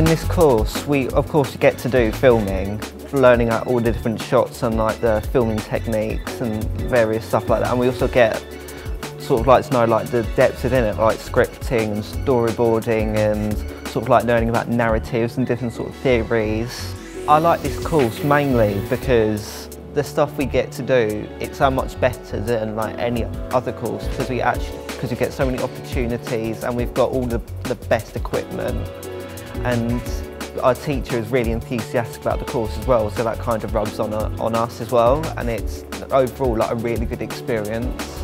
this course, we of course get to do filming, learning out all the different shots and like the filming techniques and various stuff like that. And we also get sort of like to know like the depths within it, like scripting and storyboarding and sort of like learning about narratives and different sort of theories. I like this course mainly because the stuff we get to do, it's so much better than like any other course because we actually because we get so many opportunities and we've got all the, the best equipment and our teacher is really enthusiastic about the course as well so that kind of rubs on, uh, on us as well and it's overall like a really good experience.